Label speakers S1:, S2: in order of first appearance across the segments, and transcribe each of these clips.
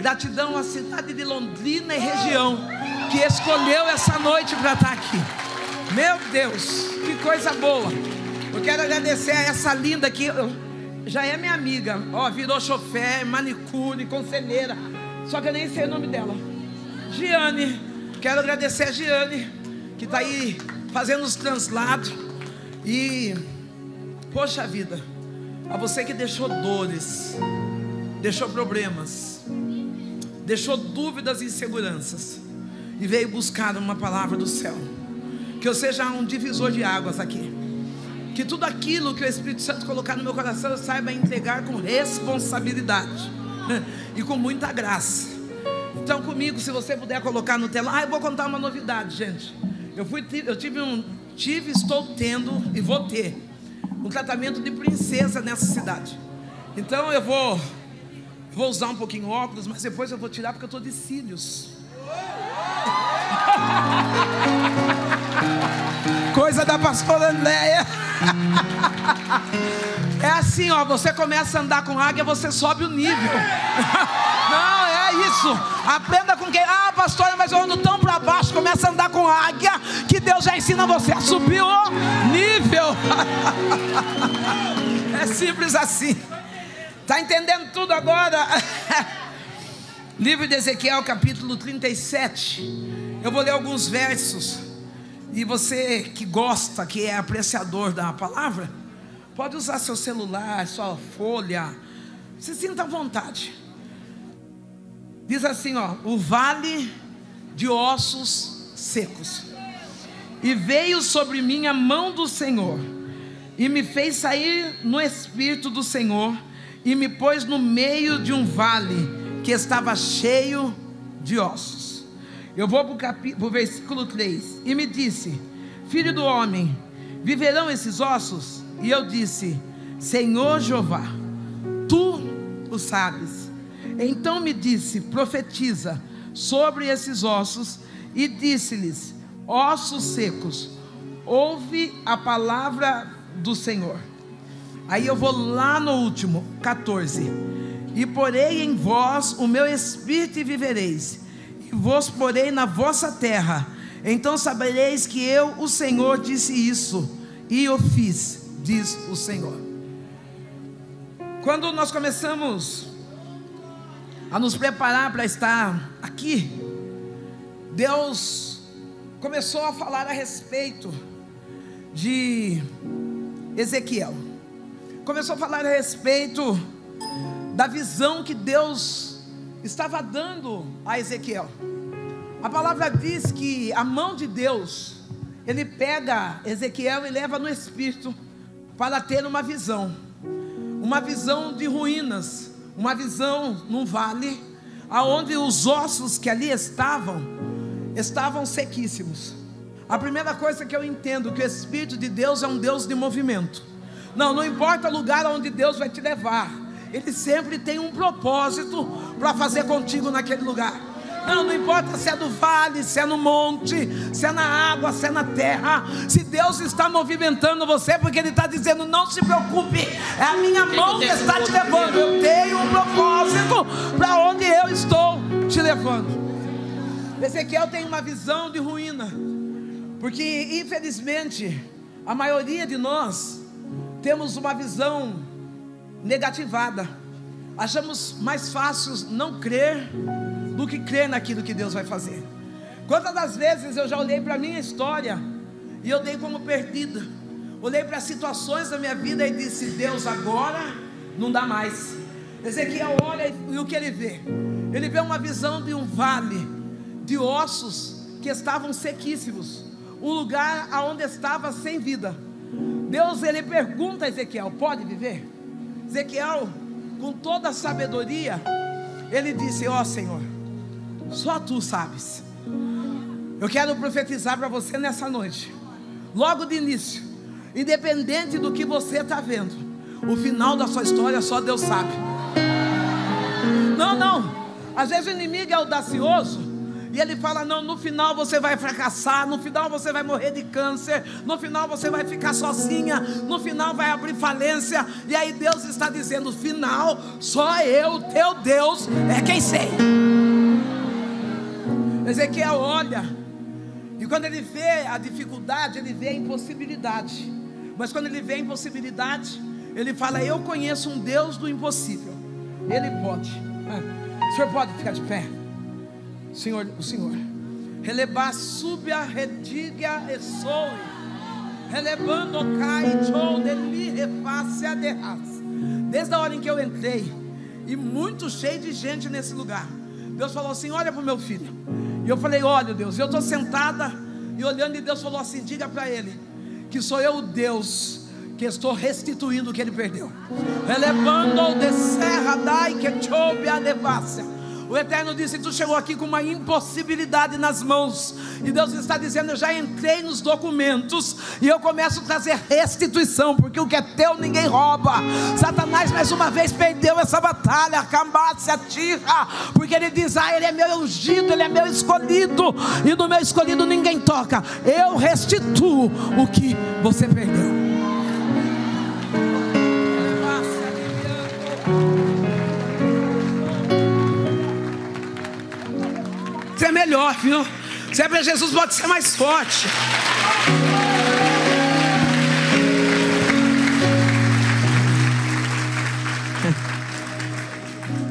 S1: Gratidão à cidade de Londrina e região que escolheu essa noite para estar aqui. Meu Deus, que coisa boa. Eu quero agradecer a essa linda aqui. Já é minha amiga, ó, virou chofer, manicure, conselheira. Só que eu nem sei o nome dela. Giane. Quero agradecer a Giane, que está aí fazendo os translados. E, poxa vida, a você que deixou dores, deixou problemas, deixou dúvidas e inseguranças, e veio buscar uma palavra do céu. Que eu seja um divisor de águas aqui. Que tudo aquilo que o Espírito Santo colocar no meu coração eu saiba entregar com responsabilidade e com muita graça. Então, comigo, se você puder colocar no tela, ah, eu vou contar uma novidade, gente. Eu, fui, eu tive um, tive, estou tendo e vou ter um tratamento de princesa nessa cidade. Então eu vou, vou usar um pouquinho óculos, mas depois eu vou tirar porque eu estou de cílios. Coisa da pastora Andréia. É assim, ó, você começa a andar com águia, você sobe o nível. Não, é isso. Aprenda com quem. Ah, pastora, mas eu ando tão para baixo, começa a andar com águia, que Deus já ensina você a subir o nível. É simples assim. Tá entendendo tudo agora? Livro de Ezequiel, capítulo 37. Eu vou ler alguns versos. E você que gosta, que é apreciador da palavra, pode usar seu celular, sua folha. Se sinta à vontade. Diz assim, ó: "O vale de ossos secos. E veio sobre mim a mão do Senhor, e me fez sair no espírito do Senhor, e me pôs no meio de um vale que estava cheio de ossos. Eu vou para o versículo 3. E me disse: Filho do homem, viverão esses ossos? E eu disse: Senhor Jeová, tu o sabes. Então me disse: Profetiza sobre esses ossos, e disse-lhes: Ossos secos, ouve a palavra do Senhor. Aí eu vou lá no último, 14 e porei em vós o meu espírito e vivereis, e vos porei na vossa terra. Então sabereis que eu, o Senhor, disse isso, e o fiz, diz o Senhor. Quando nós começamos a nos preparar para estar aqui, Deus começou a falar a respeito de Ezequiel, começou a falar a respeito da visão que Deus estava dando a Ezequiel. A palavra diz que a mão de Deus, ele pega Ezequiel e leva no espírito para ter uma visão, uma visão de ruínas, uma visão num vale, aonde os ossos que ali estavam estavam sequíssimos. A primeira coisa que eu entendo que o espírito de Deus é um Deus de movimento. Não, não importa o lugar onde Deus vai te levar. Ele sempre tem um propósito para fazer contigo naquele lugar. Não, não importa se é no vale, se é no monte, se é na água, se é na terra. Se Deus está movimentando você, porque Ele está dizendo: não se preocupe, é a minha mão que está te levando. Eu tenho um propósito para onde eu estou te levando. Ezequiel tem uma visão de ruína, porque infelizmente a maioria de nós temos uma visão negativada. Achamos mais fácil não crer do que crer naquilo que Deus vai fazer. Quantas das vezes eu já olhei para a minha história e eu dei como perdida. Olhei para situações da minha vida e disse: Deus, agora não dá mais. Ezequiel olha e o que ele vê? Ele vê uma visão de um vale de ossos que estavam sequíssimos, um lugar aonde estava sem vida. Deus ele pergunta a Ezequiel: pode viver? Ezequiel, com toda a sabedoria, ele disse: Ó oh, Senhor, só tu sabes. Eu quero profetizar para você nessa noite, logo de início, independente do que você está vendo, o final da sua história só Deus sabe. Não, não. Às vezes o inimigo é audacioso E ele fala: Não, no final você vai fracassar, no final você vai morrer de câncer, no final você vai ficar sozinha, no final vai abrir falência. E aí Deus está dizendo: Final, só eu, teu Deus, é quem sei. Ezequiel olha, e quando ele vê a dificuldade, ele vê a impossibilidade. Mas quando ele vê a impossibilidade, ele fala: Eu conheço um Deus do impossível. Ele pode. O senhor pode ficar de pé? Senhor, o Senhor. Relebar, subia, rediga e soe. Relevando cai, chou, deli, reface, aderras. Desde a hora em que eu entrei, e muito cheio de gente nesse lugar, Deus falou assim: Olha para o meu filho. E eu falei: Olha, Deus, eu estou sentada e olhando, e Deus falou assim: Diga para ele que sou eu o Deus que estou restituindo o que ele perdeu. Relevando de serra dai que choube a devassa. O Eterno disse: Tu chegou aqui com uma impossibilidade nas mãos, e Deus está dizendo: Eu já entrei nos documentos, e eu começo a trazer restituição, porque o que é teu ninguém rouba. Satanás mais uma vez perdeu essa batalha, combate se atira, porque ele diz: Ah, ele é meu ungido, ele é meu escolhido, e do meu escolhido ninguém toca. Eu restituo o que você perdeu. É melhor, viu? Se é para Jesus, pode ser mais forte.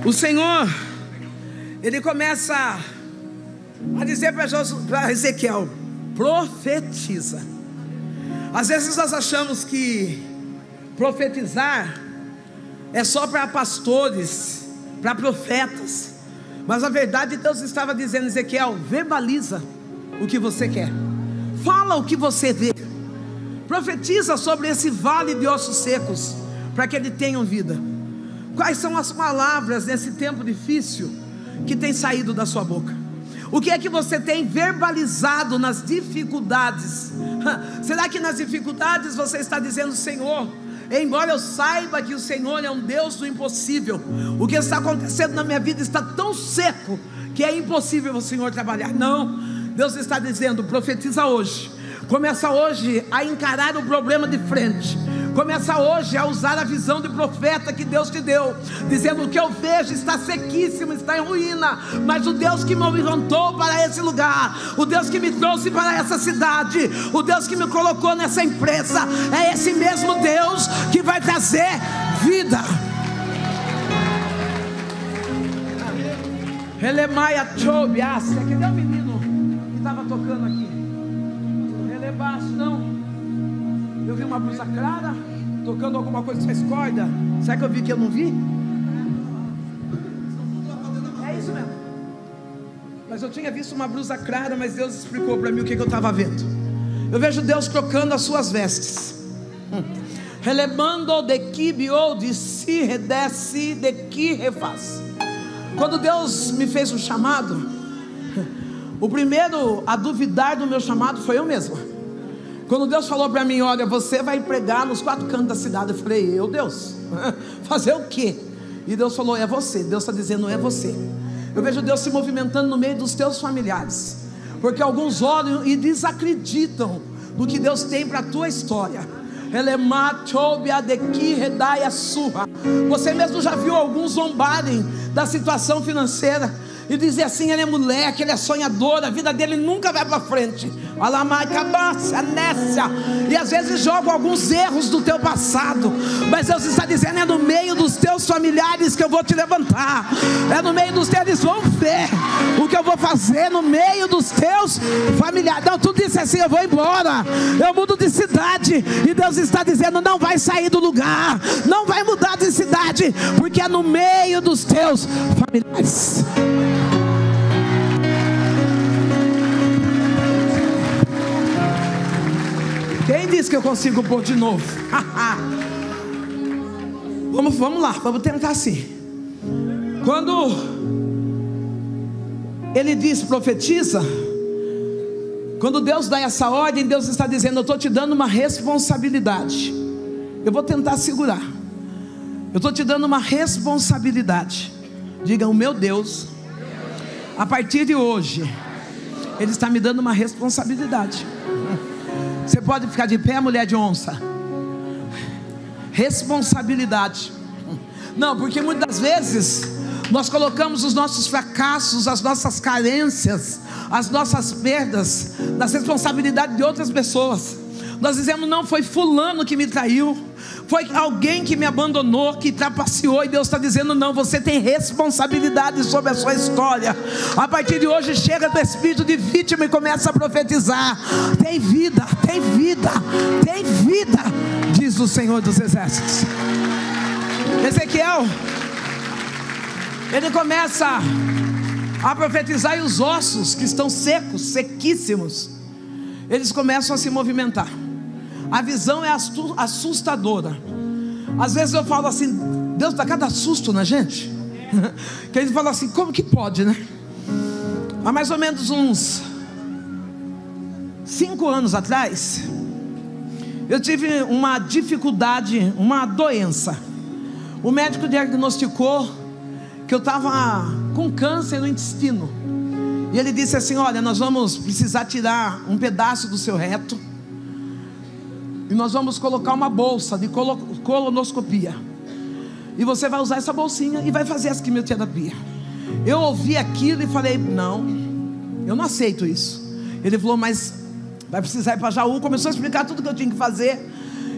S1: O Senhor, Ele começa a dizer para Ezequiel: profetiza. Às vezes nós achamos que profetizar é só para pastores, para profetas. Mas a verdade Deus estava dizendo, Ezequiel, verbaliza o que você quer. Fala o que você vê. Profetiza sobre esse vale de ossos secos, para que ele tenha vida. Quais são as palavras nesse tempo difícil que tem saído da sua boca? O que é que você tem verbalizado nas dificuldades? Será que nas dificuldades você está dizendo, Senhor, Embora eu saiba que o Senhor é um Deus do impossível, o que está acontecendo na minha vida está tão seco que é impossível o Senhor trabalhar. Não, Deus está dizendo: profetiza hoje. Começa hoje a encarar o problema de frente. Começa hoje a usar a visão de profeta que Deus te deu, dizendo: O que eu vejo está sequíssimo, está em ruína, mas o Deus que me levantou para esse lugar, o Deus que me trouxe para essa cidade, o Deus que me colocou nessa empresa, é esse mesmo Deus que vai trazer vida. Relemaia Chobiácia, cadê o menino que estava tocando aqui? Relebaço, não. Eu vi uma blusa clara, tocando alguma coisa com essa corda. Será que eu vi que eu não vi? É isso mesmo. Mas eu tinha visto uma blusa clara, mas Deus explicou para mim o que, que eu estava vendo. Eu vejo Deus trocando as suas vestes. Relemando de que ou de si redesse de que refaz. Quando Deus me fez um chamado, o primeiro a duvidar do meu chamado foi eu mesmo. Quando Deus falou para mim, olha, você vai pregar nos quatro cantos da cidade, eu falei, eu Deus, fazer o quê? E Deus falou, é você. Deus está dizendo, é você. Eu vejo Deus se movimentando no meio dos teus familiares, porque alguns olham e desacreditam do que Deus tem para a tua história. Você mesmo já viu alguns zombarem da situação financeira e dizer assim: ele é moleque, ele é sonhador, a vida dele nunca vai para frente. E às vezes jogam alguns erros do teu passado, mas Deus está dizendo: é no meio dos teus familiares que eu vou te levantar, é no meio dos teus, eles vão ver o que eu vou fazer no meio dos teus familiares. Não, tu disse assim: eu vou embora, eu mudo de cidade, e Deus está dizendo: não vai sair do lugar, não vai mudar de cidade, porque é no meio dos teus familiares. Que eu consigo pôr de novo? vamos, vamos lá, vamos tentar assim. Quando ele diz profetiza, quando Deus dá essa ordem, Deus está dizendo: Eu estou te dando uma responsabilidade. Eu vou tentar segurar. Eu estou te dando uma responsabilidade. Diga: O meu Deus, a partir de hoje, Ele está me dando uma responsabilidade. Você pode ficar de pé, mulher de onça. Responsabilidade. Não, porque muitas vezes nós colocamos os nossos fracassos, as nossas carências, as nossas perdas nas responsabilidades de outras pessoas. Nós dizemos, não, foi fulano que me traiu, foi alguém que me abandonou, que trapaceou, e Deus está dizendo: não, você tem responsabilidade sobre a sua história. A partir de hoje, chega do espírito de vítima e começa a profetizar: tem vida, tem vida, tem vida, diz o Senhor dos Exércitos. Ezequiel, ele começa a profetizar e os ossos que estão secos, sequíssimos, eles começam a se movimentar. A visão é assustadora. Às vezes eu falo assim, Deus dá cada susto na gente. Que ele fala assim, como que pode, né? Há mais ou menos uns cinco anos atrás, eu tive uma dificuldade, uma doença. O médico diagnosticou que eu estava com câncer no intestino. E ele disse assim: Olha, nós vamos precisar tirar um pedaço do seu reto e nós vamos colocar uma bolsa de colonoscopia. E você vai usar essa bolsinha e vai fazer as quimioterapia. Eu ouvi aquilo e falei: Não, eu não aceito isso. Ele falou: Mas vai precisar ir para Jaú. Começou a explicar tudo que eu tinha que fazer.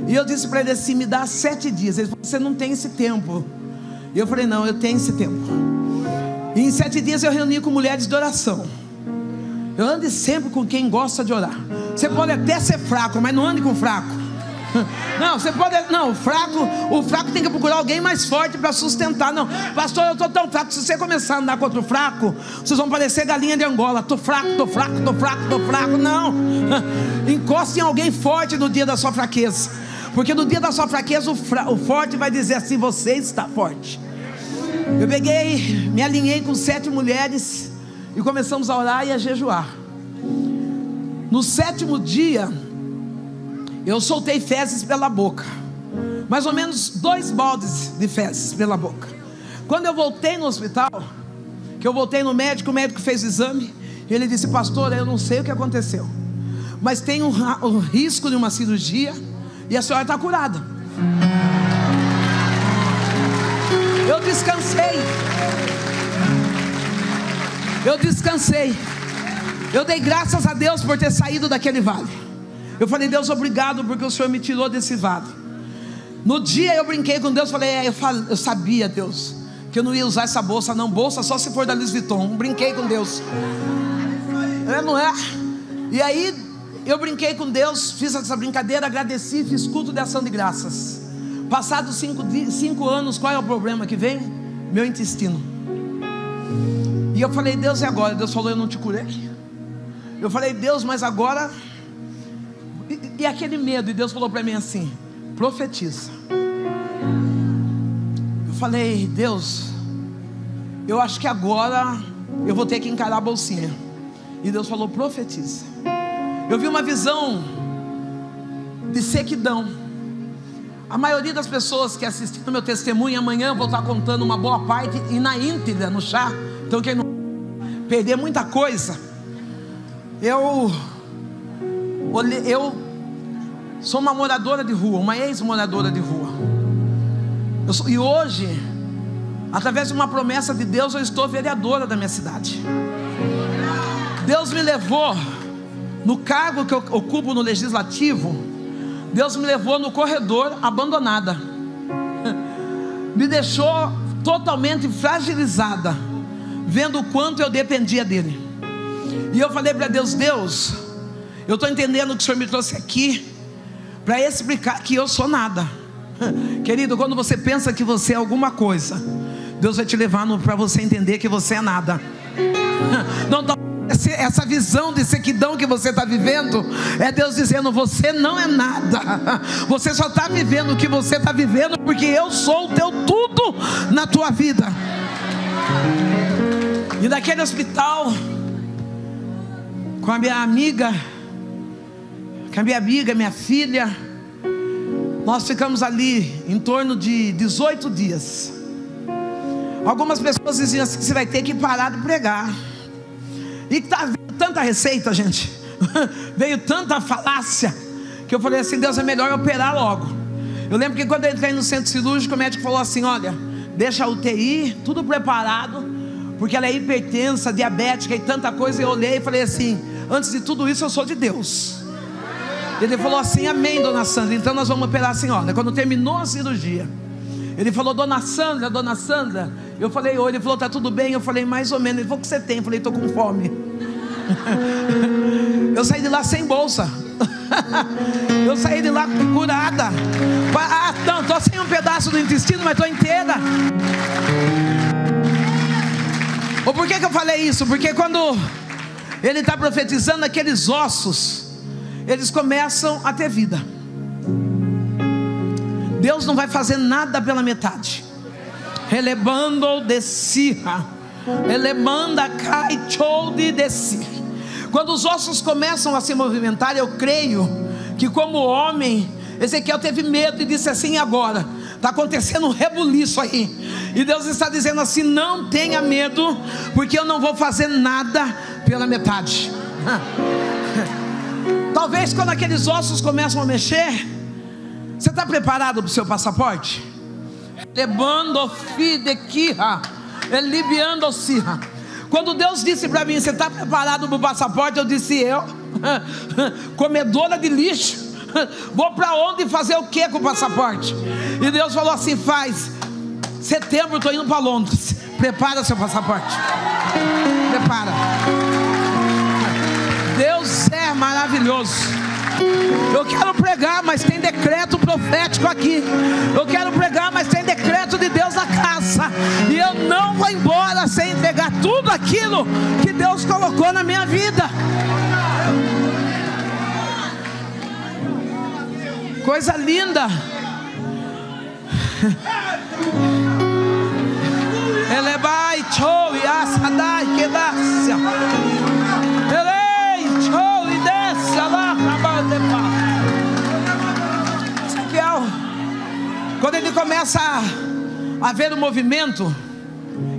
S1: E eu disse para ele assim: Me dá sete dias. Ele falou: Você não tem esse tempo. E eu falei: Não, eu tenho esse tempo. E em sete dias eu reuni com mulheres de oração. Eu ande sempre com quem gosta de orar. Você pode até ser fraco, mas não ande com fraco. Não, você pode. Não, o fraco, o fraco tem que procurar alguém mais forte para sustentar. Não, pastor, eu estou tão fraco. Se você começar a andar contra o fraco, vocês vão parecer galinha de Angola. Tô fraco, tô fraco, tô fraco, tô fraco. Não. Encoste em alguém forte no dia da sua fraqueza. Porque no dia da sua fraqueza, o, fra... o forte vai dizer assim: você está forte. Eu peguei, me alinhei com sete mulheres e começamos a orar e a jejuar. No sétimo dia, eu soltei fezes pela boca. Mais ou menos dois baldes de fezes pela boca. Quando eu voltei no hospital, que eu voltei no médico, o médico fez o exame, e ele disse: Pastor, eu não sei o que aconteceu, mas tem um, um risco de uma cirurgia, e a senhora está curada. Eu descansei. Eu descansei. Eu dei graças a Deus por ter saído daquele vale. Eu falei, Deus, obrigado, porque o Senhor me tirou desse vale. No dia eu brinquei com Deus, falei, é, eu, falei, eu sabia, Deus, que eu não ia usar essa bolsa, não, bolsa só se for da Louis Vuitton. Brinquei com Deus. É, não é? E aí eu brinquei com Deus, fiz essa brincadeira, agradeci, fiz culto de ação de graças. Passados cinco, cinco anos, qual é o problema que vem? Meu intestino. E eu falei, Deus, e agora? Deus falou, eu não te curei. Eu falei, Deus, mas agora e, aquele medo, e Deus falou para mim assim: profetiza. Eu falei, Deus, eu acho que agora eu vou ter que encarar a bolsinha. E Deus falou: profetiza. Eu vi uma visão de sequidão. A maioria das pessoas que assistiram meu testemunho, amanhã vou estar contando uma boa parte e na íntegra, no chá. Então, quem não perder muita coisa, eu eu sou uma moradora de rua, uma ex-moradora de rua. Sou, e hoje, através de uma promessa de Deus, eu estou vereadora da minha cidade. Deus me levou no cargo que eu ocupo no legislativo. Deus me levou no corredor abandonada. Me deixou totalmente fragilizada, vendo o quanto eu dependia dele. E eu falei para Deus: Deus, eu estou entendendo que o Senhor me trouxe aqui para explicar que eu sou nada. Querido, quando você pensa que você é alguma coisa, Deus vai te levar para você entender que você é nada. Não essa visão de sequidão que você está vivendo é Deus dizendo: você não é nada, você só está vivendo o que você está vivendo porque eu sou o teu tudo na tua vida. E naquele hospital, com a minha amiga, com a minha amiga, minha filha, nós ficamos ali em torno de 18 dias. Algumas pessoas diziam assim: você vai ter que parar de pregar. E está tanta receita, gente, veio tanta falácia, que eu falei assim: Deus é melhor operar logo. Eu lembro que quando eu entrei no centro cirúrgico, o médico falou assim: Olha, deixa a UTI, tudo preparado, porque ela é hipertensa, diabética e tanta coisa. Eu olhei e falei assim: Antes de tudo isso, eu sou de Deus. Ele falou assim: Amém, dona Sandra. Então nós vamos operar a senhora. Quando terminou a cirurgia, ele falou: Dona Sandra, dona Sandra. Eu falei: Oi. Ele falou: Tá tudo bem? Eu falei: Mais ou menos. Ele falou: O que você tem? Eu falei: Estou com fome. Eu saí de lá sem bolsa. Eu saí de lá curada. Ah, não, estou sem um pedaço do intestino, mas estou inteira. Ou por que, que eu falei isso? Porque quando ele está profetizando aqueles ossos, eles começam a ter vida. Deus não vai fazer nada pela metade. Relebando de sirra. Elemanda cai de descer. Quando os ossos começam a se movimentar, eu creio que como homem, Ezequiel teve medo e disse assim agora, está acontecendo um rebuliço aí. E Deus está dizendo assim: não tenha medo, porque eu não vou fazer nada pela metade. Talvez quando aqueles ossos começam a mexer, você está preparado para o seu passaporte? Lebando elibiando. Quando Deus disse para mim, você está preparado para o passaporte? Eu disse, eu, comedora de lixo, vou para onde fazer o que com o passaporte? E Deus falou assim: faz, setembro estou indo para Londres, prepara seu passaporte, prepara. Deus é maravilhoso. Eu quero pregar, mas tem decreto profético aqui. Eu quero pregar, mas tem decreto de Deus na casa. E eu não vou embora sem entregar tudo aquilo que Deus colocou na minha vida. Coisa linda. Elebai, chou, e asadai, quedácia. Ezequiel, quando ele começa a, a ver o movimento,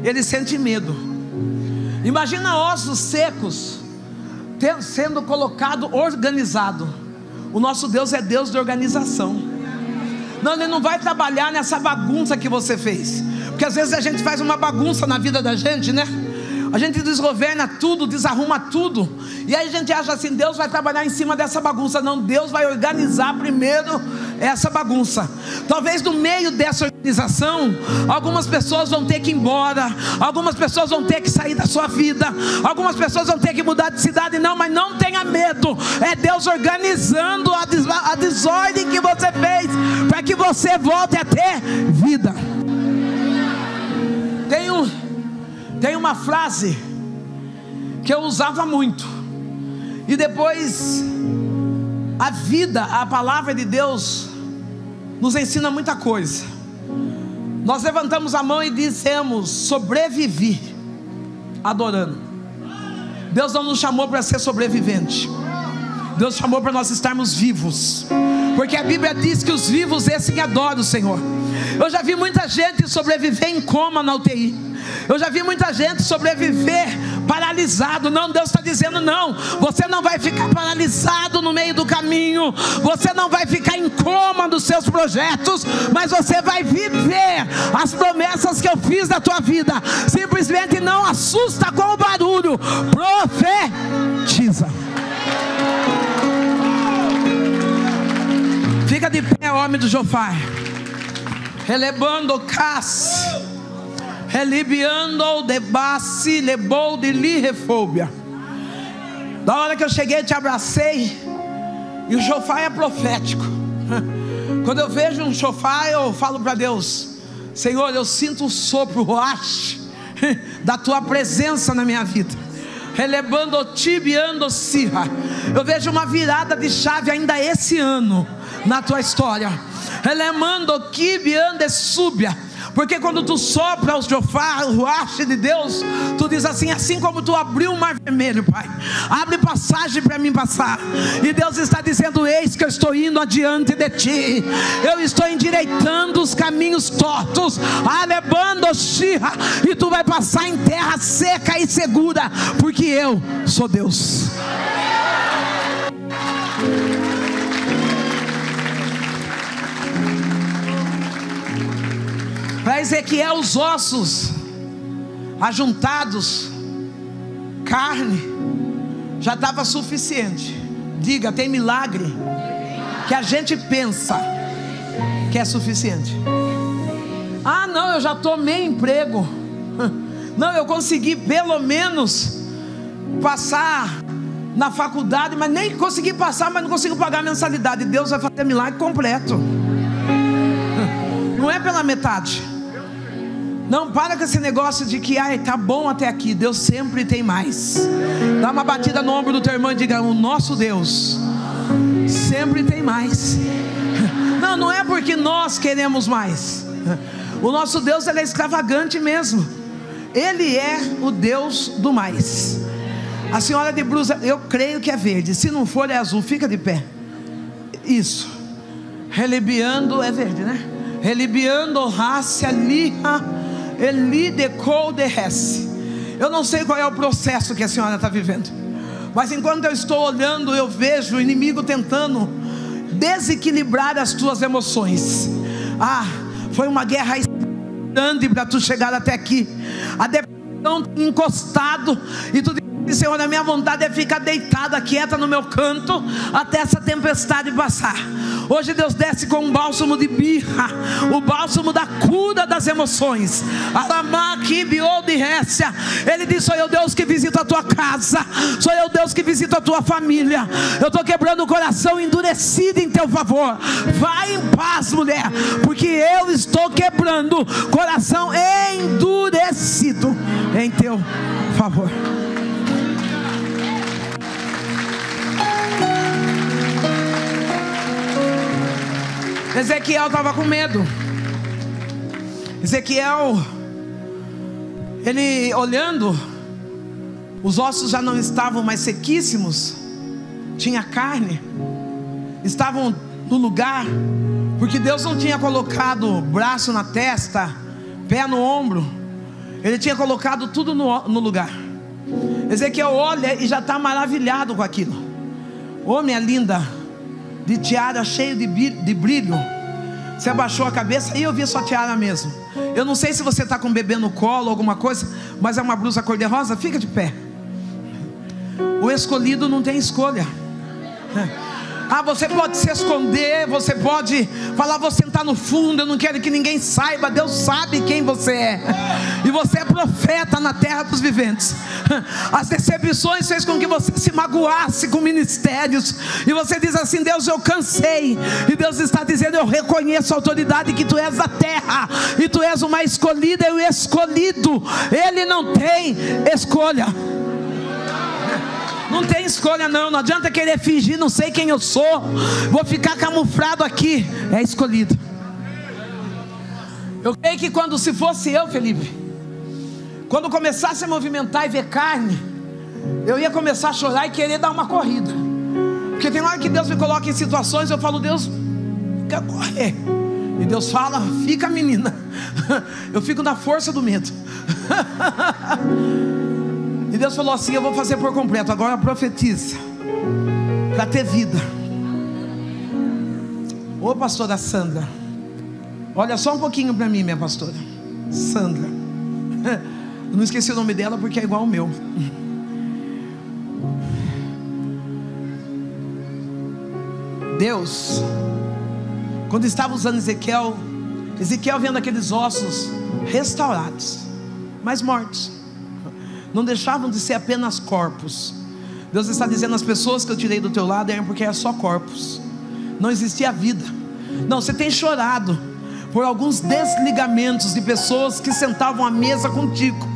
S1: ele sente medo. Imagina ossos secos sendo colocado organizado. O nosso Deus é Deus de organização. Não, ele não vai trabalhar nessa bagunça que você fez. Porque às vezes a gente faz uma bagunça na vida da gente, né? A gente desgoverna tudo, desarruma tudo. E aí a gente acha assim: Deus vai trabalhar em cima dessa bagunça. Não, Deus vai organizar primeiro essa bagunça. Talvez no meio dessa organização, algumas pessoas vão ter que ir embora, algumas pessoas vão ter que sair da sua vida, algumas pessoas vão ter que mudar de cidade. Não, mas não tenha medo. É Deus organizando a, des a desordem que você fez para que você volte a ter vida. Tem uma frase que eu usava muito, e depois a vida, a palavra de Deus, nos ensina muita coisa. Nós levantamos a mão e dissemos: sobrevivi, adorando. Deus não nos chamou para ser sobrevivente. Deus chamou para nós estarmos vivos, porque a Bíblia diz que os vivos esse adoram o Senhor. Eu já vi muita gente sobreviver em coma na UTI. Eu já vi muita gente sobreviver paralisado. Não, Deus está dizendo: não, você não vai ficar paralisado no meio do caminho, você não vai ficar em coma dos seus projetos, mas você vai viver as promessas que eu fiz da tua vida. Simplesmente não assusta com o barulho, profetiza. De pé, homem do Jofar. Relebando cas. Relibiando de base lebou de lirefobia. Da hora que eu cheguei, te abracei. E o chofar é profético. Quando eu vejo um chofar, eu falo para Deus: Senhor, eu sinto o sopro, o da tua presença na minha vida. Eu vejo uma virada de chave ainda esse ano na tua história. Relemando kibiande súbia Porque quando tu sopra o chofar, o haste de Deus, tu diz assim: assim como tu abriu o mar vermelho, Pai, abre passagem para mim passar. E Deus está dizendo: eis que eu estou indo adiante de ti, eu estou endireitando os caminhos tortos, alebando e tu vai passar em terra seca e segura, porque eu sou Deus. Para Ezequiel, os ossos ajuntados, carne, já estava suficiente. Diga, tem milagre que a gente pensa que é suficiente. Ah, não, eu já tomei emprego. Não, eu consegui pelo menos passar na faculdade, mas nem consegui passar, mas não consigo pagar a mensalidade. Deus vai fazer milagre completo. Não é pela metade. Não para com esse negócio de que ai, tá bom até aqui. Deus sempre tem mais. Dá uma batida no ombro do teu irmão e diga: "O nosso Deus sempre tem mais". Não, não é porque nós queremos mais. O nosso Deus ele é extravagante mesmo. Ele é o Deus do mais. A senhora de blusa, eu creio que é verde. Se não for, é azul. Fica de pé. Isso. Relibiando é verde, né? Relibiando raça liha Eli decou de. Eu não sei qual é o processo que a senhora está vivendo. Mas enquanto eu estou olhando, eu vejo o inimigo tentando desequilibrar as tuas emoções. Ah, foi uma guerra grande para tu chegar até aqui. A depressão encostado e tu Senhor, a minha vontade é ficar deitada, quieta no meu canto, até essa tempestade passar. Hoje Deus desce com um bálsamo de birra, o bálsamo da cura das emoções. Ele diz: Sou eu Deus que visita a tua casa, sou eu Deus que visita a tua família. Eu estou quebrando o coração endurecido em teu favor. Vai em paz, mulher, porque eu estou quebrando coração endurecido em teu favor. Ezequiel estava com medo. Ezequiel, ele olhando, os ossos já não estavam mais sequíssimos, tinha carne, estavam no lugar, porque Deus não tinha colocado braço na testa, pé no ombro, Ele tinha colocado tudo no, no lugar. Ezequiel olha e já está maravilhado com aquilo. Ô oh, minha linda, de tiara cheio de, de brilho. Você abaixou a cabeça e eu vi sua tiara mesmo. Eu não sei se você está com um bebê no colo, alguma coisa, mas é uma blusa cor-de-rosa, fica de pé. O escolhido não tem escolha. Ah, você pode se esconder, você pode falar, vou sentar no fundo, eu não quero que ninguém saiba. Deus sabe quem você é. E você é profeta na terra dos viventes. As decepções fez com que você se magoasse com ministérios. E você diz assim: Deus, eu cansei. E Deus está dizendo: Eu reconheço a autoridade que tu és da terra. E tu és uma escolhida e o escolhido. Ele não tem escolha. Não tem escolha, não. Não adianta querer fingir, não sei quem eu sou. Vou ficar camuflado aqui. É escolhido. Eu creio que quando se fosse eu, Felipe, quando começasse a movimentar e ver carne, eu ia começar a chorar e querer dar uma corrida. Porque tem hora que Deus me coloca em situações, eu falo, Deus, quer correr. E Deus fala, fica menina. Eu fico na força do medo. E Deus falou assim: Eu vou fazer por completo. Agora profetiza. Para ter vida. Ô pastora Sandra. Olha só um pouquinho para mim, minha pastora. Sandra. Eu não esqueci o nome dela porque é igual ao meu. Deus, quando estava usando Ezequiel, Ezequiel vendo aqueles ossos restaurados, mas mortos não deixavam de ser apenas corpos. Deus está dizendo: as pessoas que eu tirei do teu lado eram porque eram só corpos, não existia vida. Não, você tem chorado por alguns desligamentos de pessoas que sentavam à mesa contigo.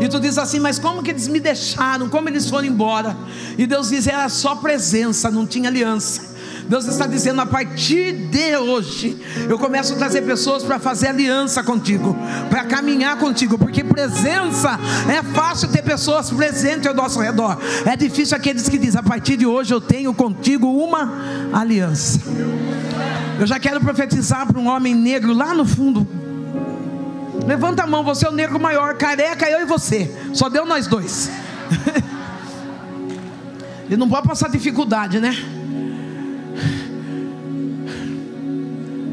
S1: E tu diz assim, mas como que eles me deixaram? Como eles foram embora? E Deus diz: era só presença, não tinha aliança. Deus está dizendo: a partir de hoje, eu começo a trazer pessoas para fazer aliança contigo, para caminhar contigo, porque presença é fácil ter pessoas presentes ao nosso redor, é difícil aqueles que dizem: a partir de hoje eu tenho contigo uma aliança. Eu já quero profetizar para um homem negro lá no fundo. Levanta a mão, você é o negro maior, careca, eu e você. Só deu nós dois. Ele não pode passar dificuldade, né?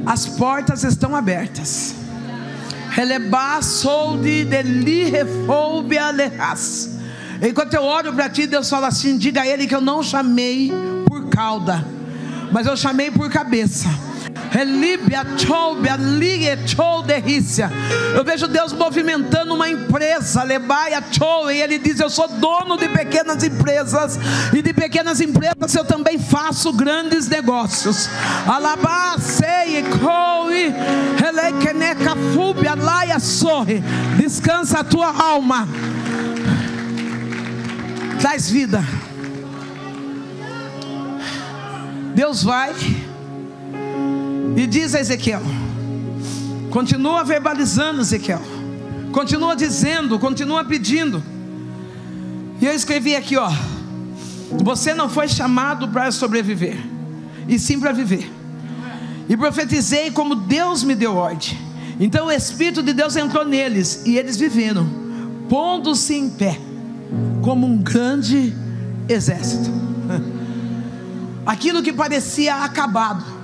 S1: As portas estão abertas. Enquanto eu oro para ti, Deus fala assim: diga a ele que eu não chamei por cauda, mas eu chamei por cabeça. Eu vejo Deus movimentando uma empresa, e Ele diz: Eu sou dono de pequenas empresas, e de pequenas empresas eu também faço grandes negócios. Descansa a tua alma, traz vida. Deus vai e diz a Ezequiel: continua verbalizando, Ezequiel, continua dizendo, continua pedindo. E eu escrevi aqui, ó: você não foi chamado para sobreviver, e sim para viver. E profetizei como Deus me deu ordem. Então o Espírito de Deus entrou neles e eles viveram, pondo-se em pé, como um grande exército. Aquilo que parecia acabado,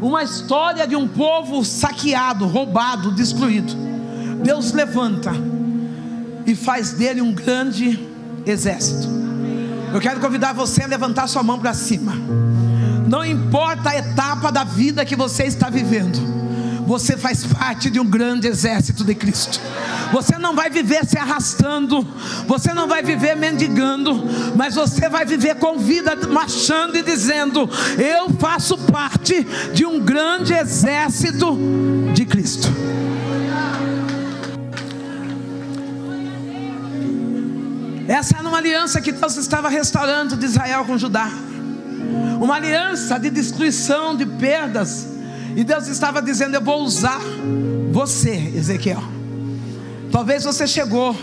S1: uma história de um povo saqueado, roubado, destruído. Deus levanta e faz dele um grande exército. Eu quero convidar você a levantar sua mão para cima. Não importa a etapa da vida que você está vivendo você faz parte de um grande exército de Cristo. Você não vai viver se arrastando, você não vai viver mendigando, mas você vai viver com vida marchando e dizendo: Eu faço parte de um grande exército de Cristo. Essa era uma aliança que Deus estava restaurando de Israel com Judá. Uma aliança de destruição, de perdas, e Deus estava dizendo: Eu vou usar você, Ezequiel. Talvez você chegou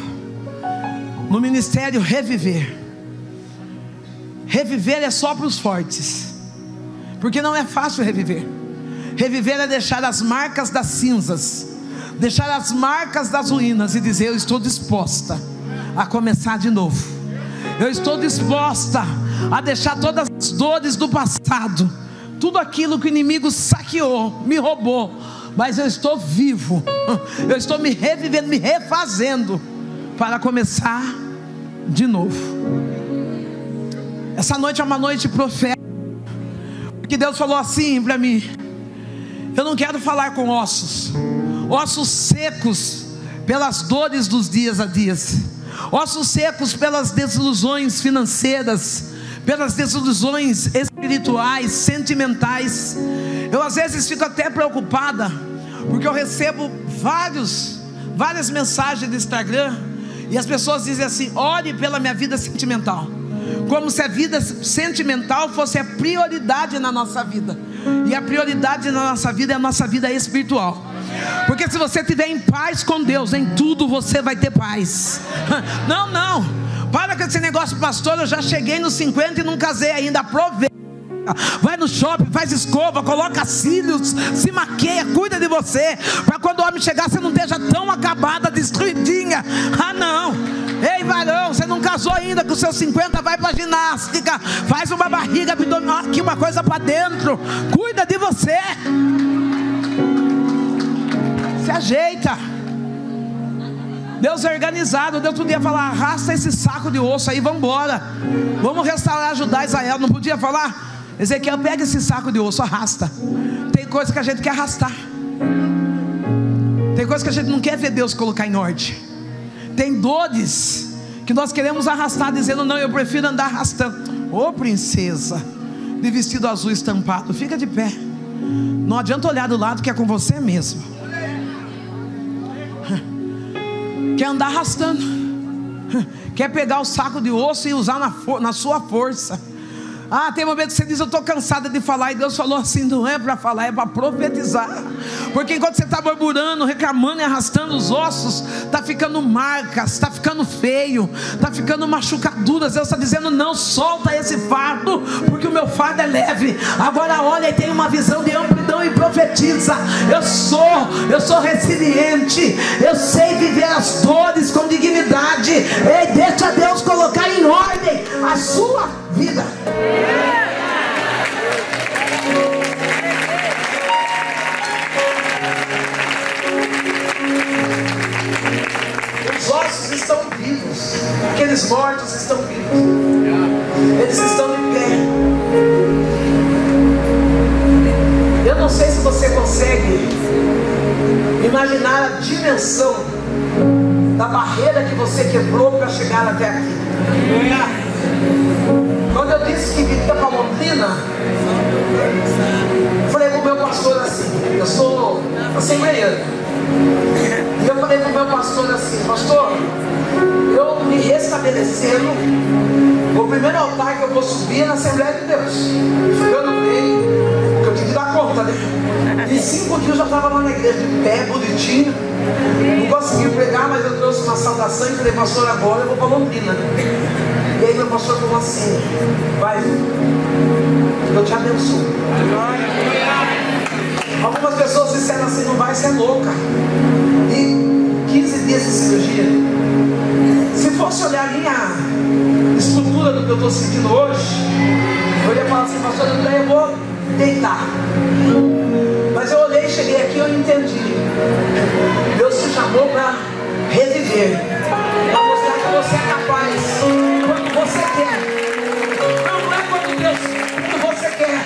S1: no ministério reviver. Reviver é só para os fortes, porque não é fácil reviver. Reviver é deixar as marcas das cinzas, deixar as marcas das ruínas e dizer: Eu estou disposta a começar de novo. Eu estou disposta a deixar todas as dores do passado tudo aquilo que o inimigo saqueou, me roubou, mas eu estou vivo, eu estou me revivendo, me refazendo, para começar de novo. Essa noite é uma noite profética, porque Deus falou assim para mim: eu não quero falar com ossos, ossos secos pelas dores dos dias a dias, ossos secos pelas desilusões financeiras, pelas desilusões espirituais, sentimentais. Eu às vezes fico até preocupada, porque eu recebo vários, várias mensagens do Instagram, e as pessoas dizem assim: ore pela minha vida sentimental. Como se a vida sentimental fosse a prioridade na nossa vida. E a prioridade na nossa vida é a nossa vida espiritual. Porque se você estiver em paz com Deus, em tudo você vai ter paz. Não, não. Para com esse negócio, pastor. Eu já cheguei nos 50 e não casei ainda. Aproveita. Vai no shopping, faz escova, coloca cílios, se maqueia, cuida de você. Para quando o homem chegar, você não esteja tão acabada, destruidinha. Ah, não. Ei, varão, você não casou ainda, com seus 50 vai para ginástica, faz uma barriga abdominal aqui, uma coisa para dentro. Cuida de você. Se ajeita. Deus é organizado. Deus podia falar: arrasta esse saco de osso aí, vamos embora. Vamos restaurar, ajudar Israel. Não podia falar? Ezequiel, pega esse saco de osso, arrasta. Tem coisa que a gente quer arrastar. Tem coisa que a gente não quer ver Deus colocar em ordem. Tem dores que nós queremos arrastar, dizendo: não, eu prefiro andar arrastando. Ô oh, princesa, de vestido azul estampado, fica de pé. Não adianta olhar do lado que é com você mesmo. Quer andar arrastando, quer pegar o saco de osso e usar na, na sua força. Ah, tem momento que você diz, eu estou cansada de falar, e Deus falou assim: não é para falar, é para profetizar. Porque enquanto você está murmurando, reclamando e arrastando os ossos, está ficando marcas, está ficando feio, está ficando machucaduras. Deus está dizendo: não, solta esse fardo, porque o meu fardo é leve. Agora olha e tem uma visão de amplidão e profetiza. Eu sou, eu sou resiliente, eu sei viver as dores com dignidade. Ei, deixa Deus colocar em ordem a sua vida. Os ossos estão vivos, aqueles mortos estão vivos, eles estão de pé. Eu não sei se você consegue imaginar a dimensão da barreira que você quebrou para chegar até aqui. Disse que vivia para Londrina, falei para o meu pastor assim, eu sou assembleano. E eu falei para o meu pastor assim, pastor, eu me restabelecendo, o primeiro altar que eu vou subir é na Assembleia de Deus. Eu não veio, porque eu tive que dar conta, né? Em cinco dias eu já estava lá na igreja de pé, bonitinho. Não consegui pregar, mas eu trouxe uma saudação e falei, pastor, agora eu vou para Londrina. E meu pastor falou assim, vai, eu te abençoo. Algumas pessoas disseram assim, não vai ser louca. E 15 dias de cirurgia. Se fosse olhar a minha estrutura do que eu estou sentindo hoje, eu ia falar assim, pastor eu vou deitar. Mas eu olhei, cheguei aqui e eu entendi. Deus te chamou para reviver. Para mostrar que você é capaz. Você quer. Não, não é quando Deus, quando você quer.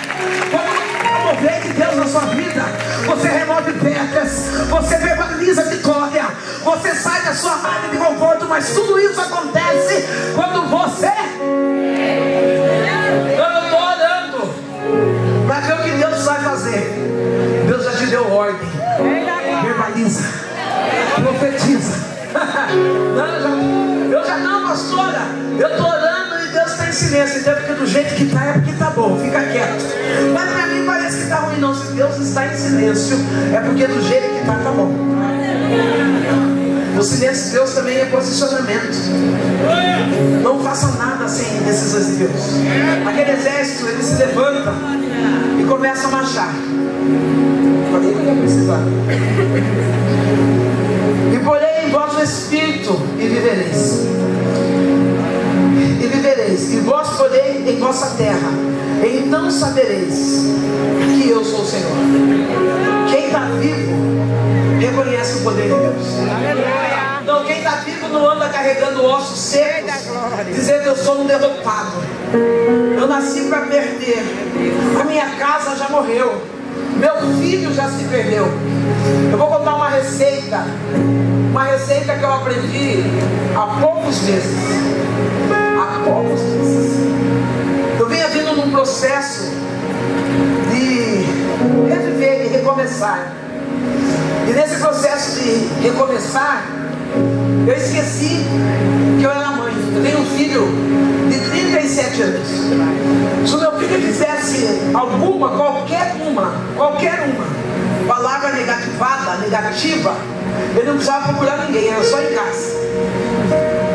S1: Quando o mover de Deus na sua vida, você remove pedras, você verbaliza vitória, você sai da sua área de conforto, mas tudo isso acontece quando você. Eu estou orando para ver o que Deus vai fazer. Deus já te deu ordem. Silêncio. Então, porque do jeito que está é porque está bom. Fica quieto. Mas para mim parece que está ruim. Não, se Deus está em silêncio, é porque do jeito que está, está bom. O silêncio de Deus também é posicionamento. Não faça nada sem decisões de Deus. Aquele exército, ele se levanta e começa a marchar. Falei que ia precisar. Vossa terra. Então sabereis que eu sou o Senhor. Quem está vivo reconhece o poder de Deus. Então quem está vivo não anda carregando ossos secos, dizendo eu sou um derrotado. Eu nasci para perder. A minha casa já morreu. Meu filho já se perdeu. Eu vou contar uma receita. Uma receita que eu aprendi há poucos meses. Há poucos meses. Processo de reviver, de recomeçar. E nesse processo de recomeçar, eu esqueci que eu era mãe. Eu tenho um filho de 37 anos. Se o meu filho fizesse alguma, qualquer uma, qualquer uma, palavra negativada, negativa, ele não precisava procurar ninguém, era só em casa.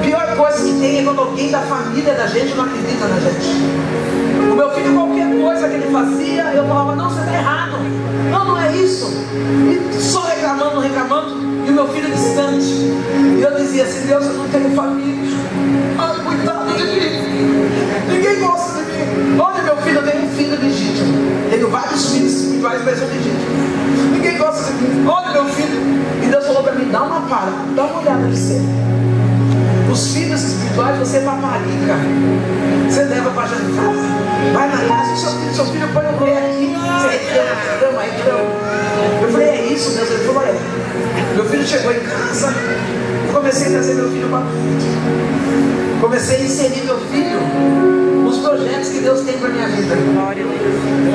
S1: Pior coisa que tem é quando alguém da família da gente não acredita na gente. Meu filho, qualquer coisa que ele fazia, eu falava, não, você está errado. Não, não é isso. E só reclamando, reclamando. E o meu filho distante. E eu dizia assim, Deus, eu não tenho família. Ai, coitado de mim. Ninguém gosta de mim. Olha, meu filho, eu tenho um filho legítimo. Tenho vários filhos espirituais, mas eu legítimo. Ninguém gosta de mim. Olha, meu filho. E Deus falou para mim, dá uma para, dá uma olhada de você. Os filhos espirituais você paparica. Você leva para jantar. Vai na casa do seu filho, seu filho põe o pé aqui. Você reclama, reclama, reclama. Eu falei, é isso, Deus? Ele falou, é. Meu filho chegou em casa. Comecei a trazer meu filho para. Comecei a inserir meu filho projetos que Deus tem para minha vida.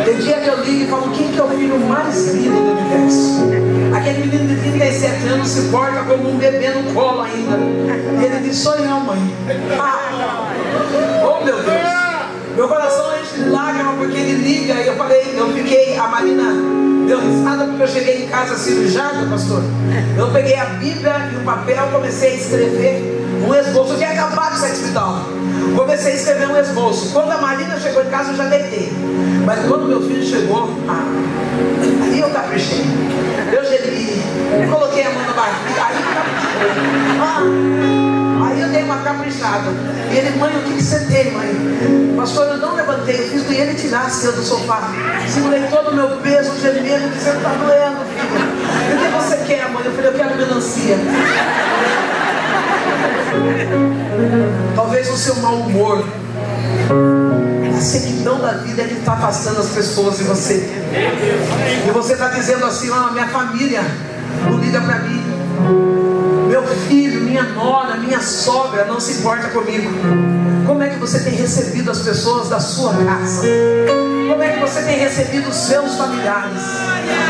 S1: Tem dia que eu ligo e falo, quem que é o filho mais lindo do universo? Aquele menino de 37 anos se porta como um bebê no colo ainda. E ele diz, sou eu, mãe. Ah, oh meu Deus. Meu coração enche de lágrimas porque ele liga e eu falei, eu fiquei, a Marina deu risada porque eu cheguei em casa cirurgiada, pastor. Eu peguei a Bíblia e o papel, comecei a escrever um esboço. Eu tinha acabado de sair do hospital. Comecei a escrever um esboço. Quando a Marina chegou em casa, eu já deitei. Mas quando meu filho chegou, ah, aí eu caprichei. Eu geli, coloquei a mão na barriga, aí eu caprichei. Ah, aí eu dei uma caprichada. E ele, mãe, o que, que você tem, mãe? Pastor, eu não levantei, eu fiz que ele tirasse eu do sofá. Segurei todo o meu peso, gemendo, dizendo, está doendo, Talvez o seu mau humor, a sequidão da vida, ele está afastando as pessoas de você. E você está dizendo assim: ó, minha família não liga para mim. Meu filho, minha nora, minha sogra não se importa comigo. Como é que você tem recebido as pessoas da sua casa? Como é que você tem recebido os seus familiares?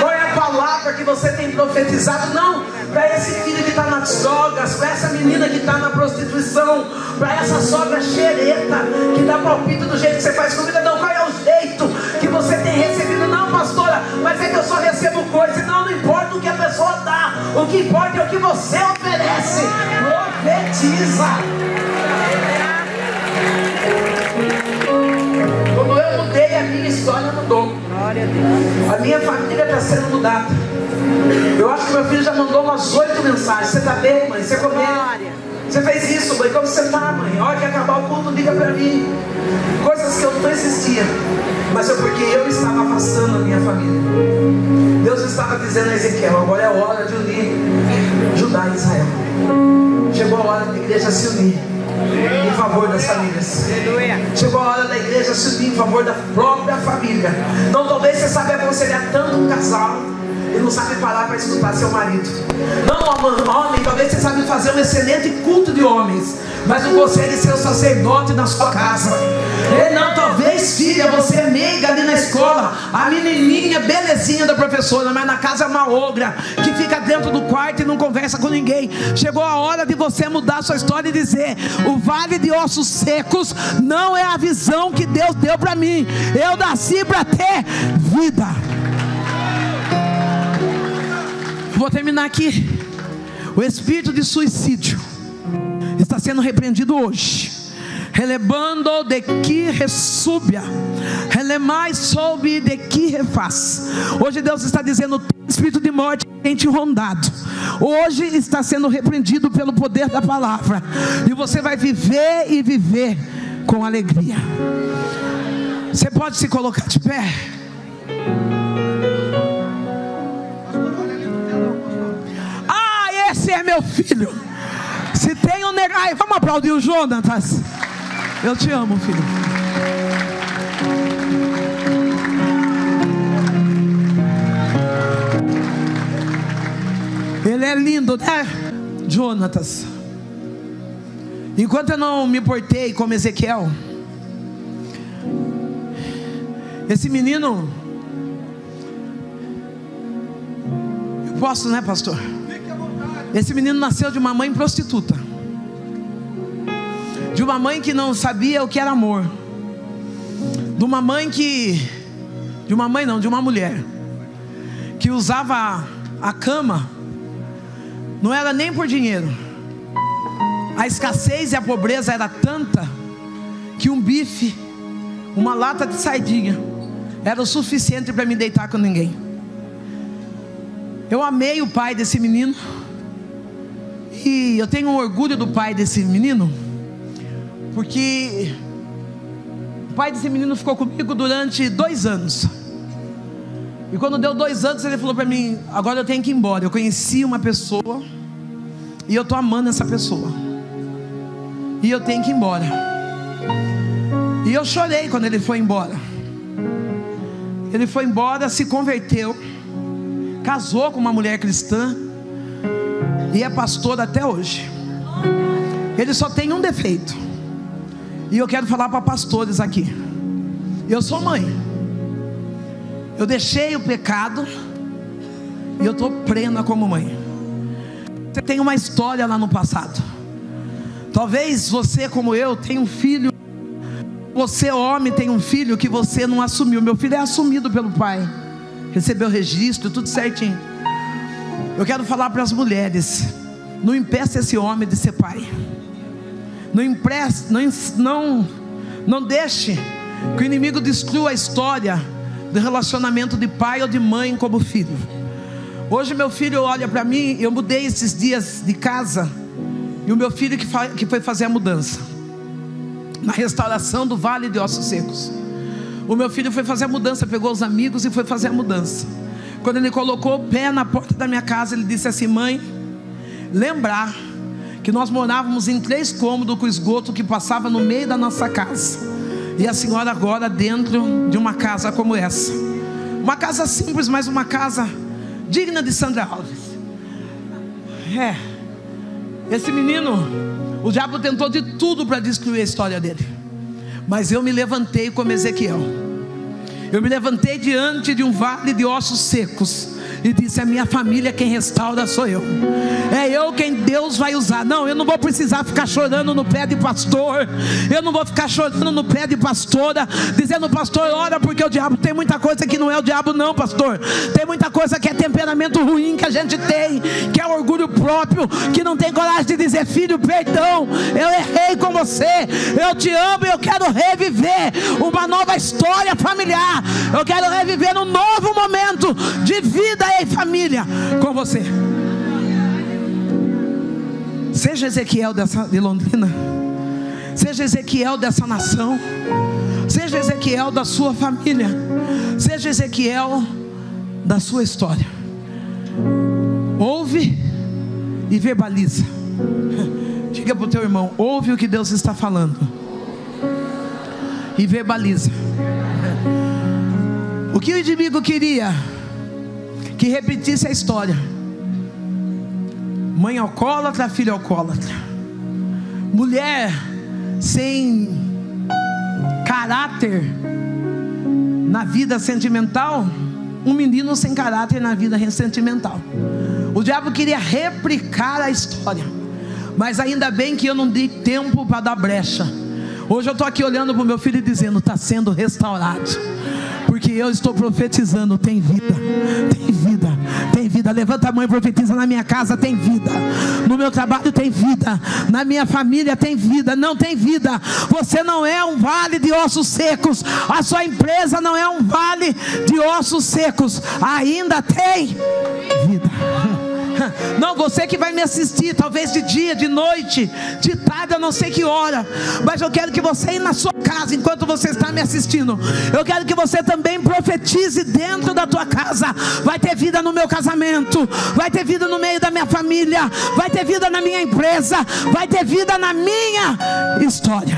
S1: Qual é a palavra que você tem profetizado? Não, para esse filho que está nas drogas, para essa menina que está na prostituição, para essa sogra xereta que dá palpite do jeito que você faz comida. Não, qual é o jeito que você tem recebido? Não, pastora, mas é que eu só recebo coisa. Não, não importa o que a pessoa dá, o que importa é o que você oferece. Profetiza. Quando eu mudei, a minha história mudou. A minha família está sendo mudada. Eu acho que meu filho já mandou umas oito mensagens. Você está bem, mãe? Você comeu? Você fez isso, mãe? Como você está, mãe? Hora que acabar o culto, liga para mim. Coisas que eu não existia. Mas é porque eu estava afastando a minha família. Deus estava dizendo a Ezequiel: agora é a hora de unir Judá e Israel. Chegou a hora da igreja se unir em favor das famílias. Chegou a hora da igreja se unir em favor da própria família. Então talvez você saiba aconselhar tanto um casal e não sabe parar para escutar seu marido. Não, homem, talvez você sabe fazer um excelente culto de homens, mas não consegue ser o sacerdote na sua casa. E não, talvez, filha, você é meiga ali na escola, a menininha belezinha da professora, mas na casa é uma ogra que fica dentro do quarto e não conversa com ninguém. Chegou a hora de você mudar sua história e dizer: o vale de ossos secos não é a visão que Deus deu para mim. Eu nasci para ter vida. Vou terminar aqui. O espírito de suicídio está sendo repreendido hoje. Relebando de que resúbia, relemais soube de que refaz. Hoje Deus está dizendo: espírito de morte tem te rondado. Hoje está sendo repreendido pelo poder da palavra, e você vai viver e viver com alegria. Você pode se colocar de pé. Esse é meu filho. Se tem um negai, vamos aplaudir o Jonatas. Eu te amo, filho. Ele é lindo, né? Jonatas. Enquanto eu não me portei como Ezequiel, esse menino, eu posso, né, pastor? Esse menino nasceu de uma mãe prostituta, de uma mãe que não sabia o que era amor, de uma mãe que, de uma mãe não, de uma mulher, que usava a cama, não era nem por dinheiro, a escassez e a pobreza era tanta, que um bife, uma lata de sardinha, era o suficiente para me deitar com ninguém. Eu amei o pai desse menino. E eu tenho orgulho do pai desse menino, porque o pai desse menino ficou comigo durante dois anos. E quando deu dois anos, ele falou para mim: agora eu tenho que ir embora. Eu conheci uma pessoa e eu estou amando essa pessoa. E eu tenho que ir embora. E eu chorei quando ele foi embora. Ele foi embora, se converteu, casou com uma mulher cristã e é pastor até hoje. Ele só tem um defeito. E eu quero falar para pastores aqui. Eu sou mãe. Eu deixei o pecado e eu estou plena como mãe. Você tem uma história lá no passado. Talvez você, como eu, tenha um filho você, homem, tem um filho que você não assumiu. Meu filho é assumido pelo pai, recebeu registro, tudo certinho. Eu quero falar para as mulheres: não impeça esse homem de ser pai. Não impresse, não, não, não deixe que o inimigo destrua a história do relacionamento de pai ou de mãe como filho. Hoje meu filho olha para mim, eu mudei esses dias de casa, e o meu filho que, que foi fazer a mudança, na restauração do Vale de Ossos Secos. O meu filho foi fazer a mudança, pegou os amigos e foi fazer a mudança. Quando ele colocou o pé na porta da minha casa, ele disse assim: Mãe, lembrar que nós morávamos em três cômodos com esgoto que passava no meio da nossa casa. E a senhora agora dentro de uma casa como essa. Uma casa simples, mas uma casa digna de Sandra Alves. É. Esse menino, o diabo tentou de tudo para destruir a história dele. Mas eu me levantei como Ezequiel. Eu me levantei diante de um vale de ossos secos e disse: A minha família quem restaura sou eu. É eu quem Deus vai usar. Não, eu não vou precisar ficar chorando no pé de pastor. Eu não vou ficar chorando no pé de pastora, dizendo, pastor, ora, porque o diabo tem muita coisa que não é o diabo, não, pastor. Tem muita coisa que é temperamento ruim que a gente tem, que é orgulho próprio, que não tem coragem de dizer, filho, perdão, eu errei com você, eu te amo e eu quero reviver uma nova história familiar. Eu quero reviver um novo momento de vida em família com você. Seja Ezequiel dessa, de Londrina, seja Ezequiel dessa nação, seja Ezequiel da sua família, seja Ezequiel da sua história. Ouve e verbaliza. Diga para o teu irmão: ouve o que Deus está falando e verbaliza. O que o inimigo queria? Que repetisse a história. Mãe alcoólatra, filho alcoólatra. Mulher sem caráter na vida sentimental, um menino sem caráter na vida sentimental. O diabo queria replicar a história, mas ainda bem que eu não dei tempo para dar brecha. Hoje eu estou aqui olhando para o meu filho e dizendo: está sendo restaurado eu estou profetizando: tem vida, tem vida, tem vida. Levanta a mão e profetiza: na minha casa tem vida, no meu trabalho tem vida, na minha família tem vida. Não tem vida, você não é um vale de ossos secos, a sua empresa não é um vale de ossos secos, ainda tem vida. Não, você que vai me assistir, talvez de dia, de noite, de tarde, eu não sei que hora, mas eu quero que você ir na sua casa enquanto você está me assistindo. Eu quero que você também profetize dentro da tua casa. Vai ter vida no meu casamento, vai ter vida no meio da minha família, vai ter vida na minha empresa, vai ter vida na minha história.